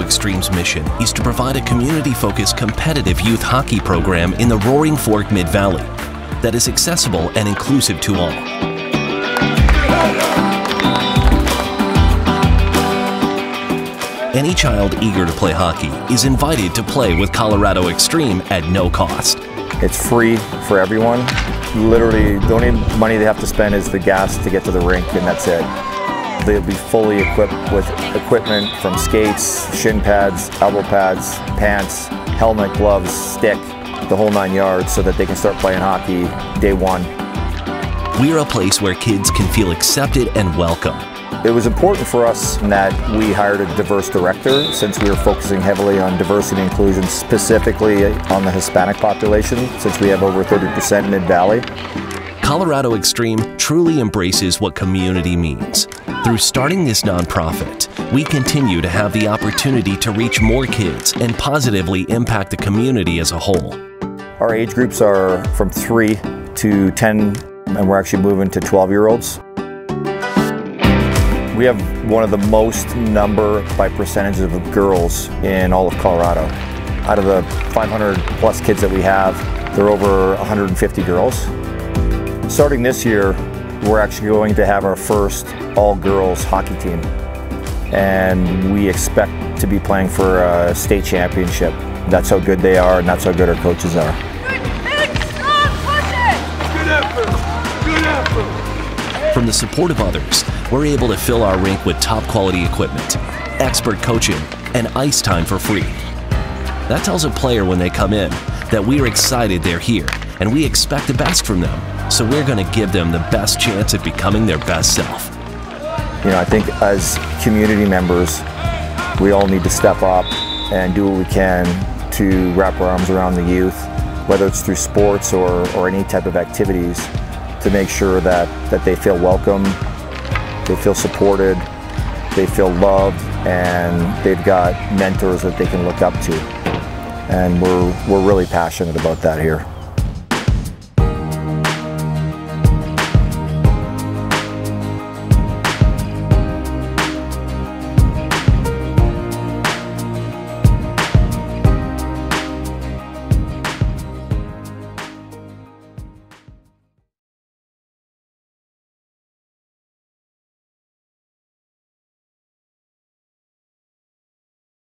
Extreme's mission is to provide a community-focused competitive youth hockey program in the Roaring Fork Mid-Valley that is accessible and inclusive to all. Any child eager to play hockey is invited to play with Colorado Extreme at no cost. It's free for everyone. Literally, the only money they have to spend is the gas to get to the rink, and that's it. They'll be fully equipped with equipment from skates, shin pads, elbow pads, pants, helmet, gloves, stick, the whole nine yards so that they can start playing hockey day one. We're a place where kids can feel accepted and welcome. It was important for us that we hired a diverse director since we were focusing heavily on diversity and inclusion, specifically on the Hispanic population, since we have over 30% in Mid-Valley. Colorado Extreme truly embraces what community means. Through starting this nonprofit, we continue to have the opportunity to reach more kids and positively impact the community as a whole. Our age groups are from 3 to 10, and we're actually moving to 12 year olds. We have one of the most number by percentage of girls in all of Colorado. Out of the 500 plus kids that we have, there are over 150 girls. Starting this year, we're actually going to have our first all-girls hockey team. And we expect to be playing for a state championship. That's how good they are and that's how good our coaches are. From the support of others, we're able to fill our rink with top quality equipment, expert coaching, and ice time for free. That tells a player when they come in that we're excited they're here and we expect the best from them. So we're going to give them the best chance at becoming their best self. You know, I think as community members, we all need to step up and do what we can to wrap our arms around the youth, whether it's through sports or, or any type of activities, to make sure that, that they feel welcome, they feel supported, they feel loved, and they've got mentors that they can look up to. And we're, we're really passionate about that here.